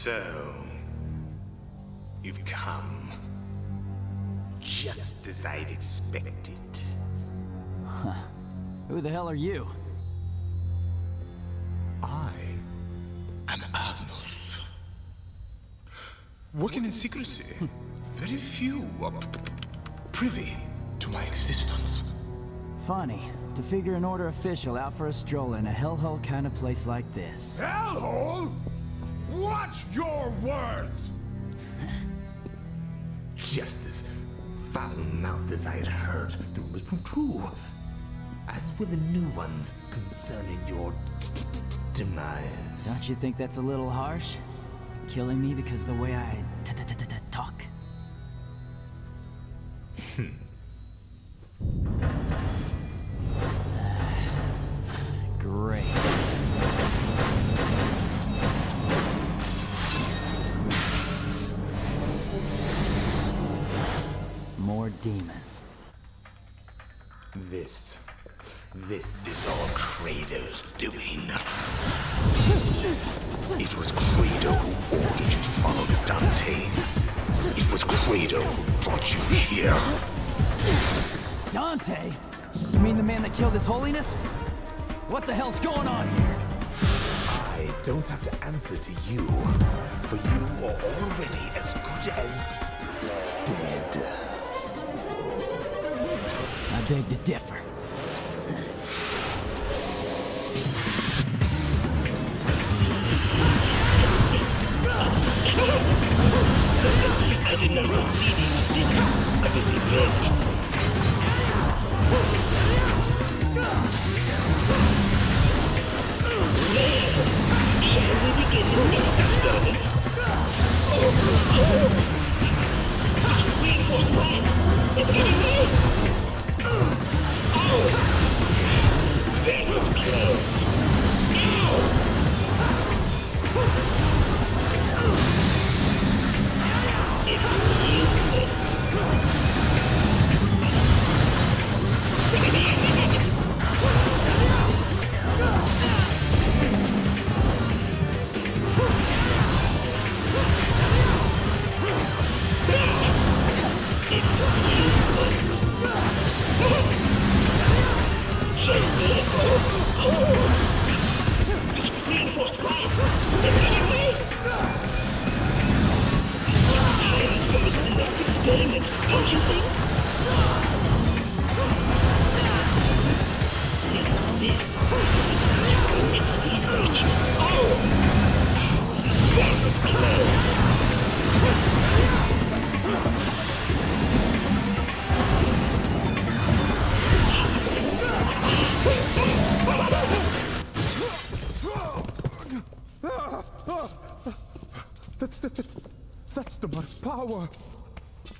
So, you've come. Just as I'd expected. Who the hell are you? I am Agnus. Working in secrecy. Hmm. Very few are p- p- privy to my existence. Funny, to figure an order official out for a stroll in a hellhole kind of place like this. Hellhole? Watch your words! Just as foul-mouthed as I had heard, the rumors proved true. As were the new ones concerning your demise. Don't you think that's a little harsh? Killing me because the way I demons. This, this is all Credo's doing. It was Credo who ordered you to follow Dante. It was Credo who brought you here. Dante? You mean the man that killed his holiness? What the hell's going on here? I don't have to answer to you, for you are already as good as dead beg to differ. I did not receive you. I was we begin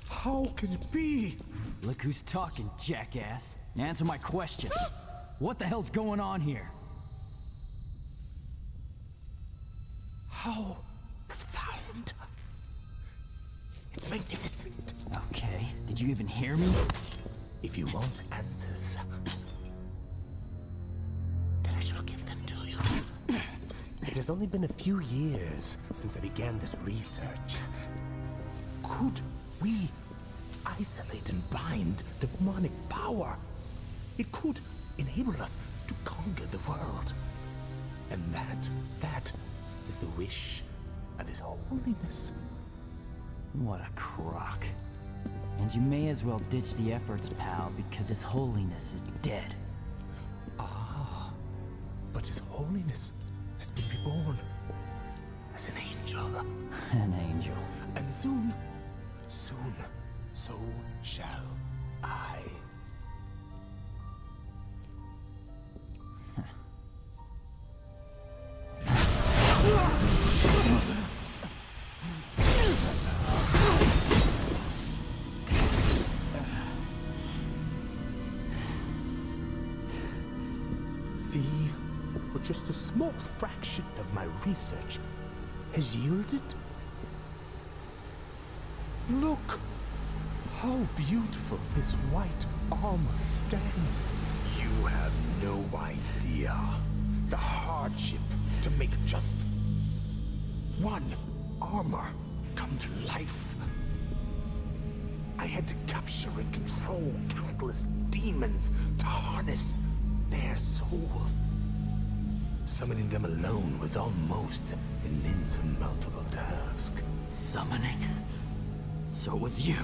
How can it be? Look who's talking, jackass. Answer my question. what the hell's going on here? How it's magnificent. Okay, did you even hear me? If you want answers, then I shall give them to you. It has only been a few years since I began this research. Could we isolate and bind the demonic power? It could enable us to conquer the world. And that, that is the wish of His Holiness. What a crock. And you may as well ditch the efforts, pal, because His Holiness is dead. Ah, but His Holiness has been reborn as an angel. An angel. And soon, soon, so shall I. small fraction of my research has yielded? Look how beautiful this white armor stands. You have no idea the hardship to make just one armor come to life. I had to capture and control countless demons to harness their souls. Summoning them alone was almost an insurmountable task. Summoning? So was you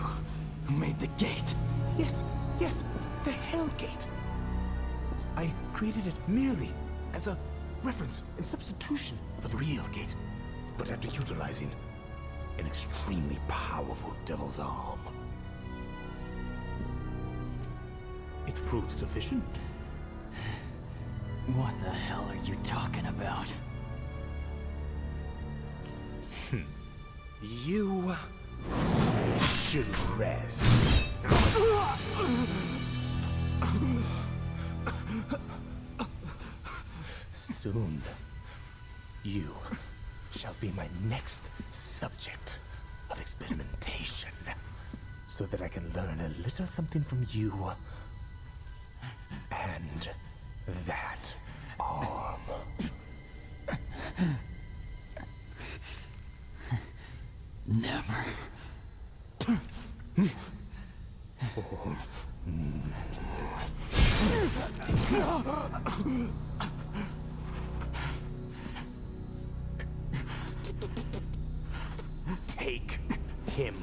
who made the gate. Yes, yes, the Hell Gate. I created it merely as a reference and substitution for the real gate, but after utilizing an extremely powerful devil's arm. It proved sufficient. What the hell are you talking about? Hmm. You should rest. Soon, you shall be my next subject of experimentation, so that I can learn a little something from you and that arm. Never. Take him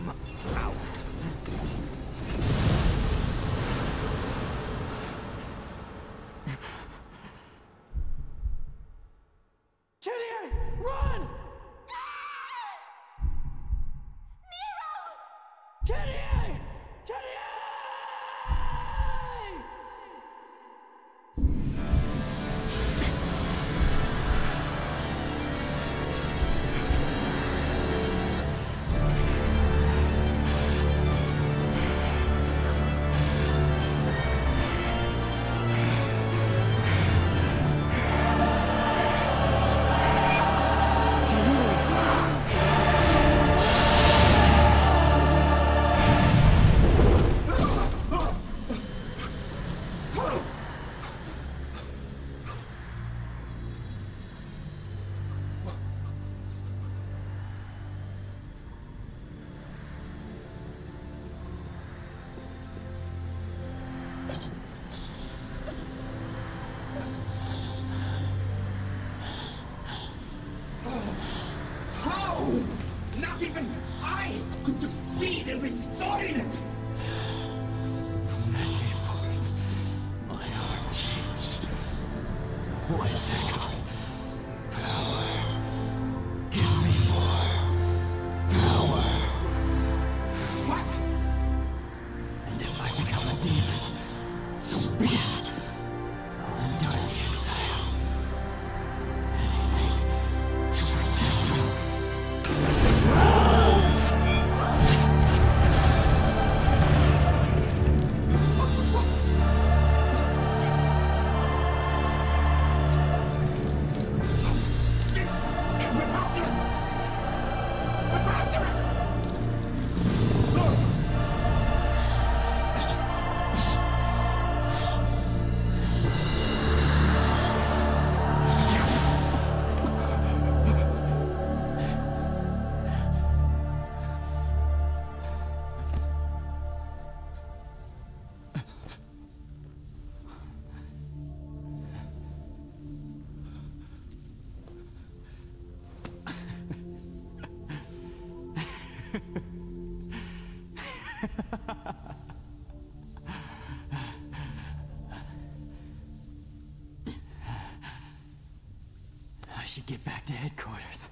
get back to headquarters.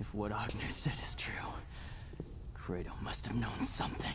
If what Agnus said is true, Credo must have known something.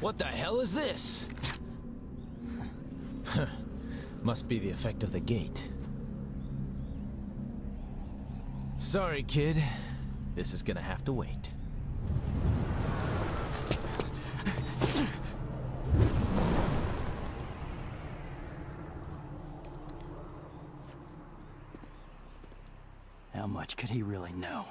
What the hell is this? Must be the effect of the gate. Sorry, kid. This is gonna have to wait. How much could he really know?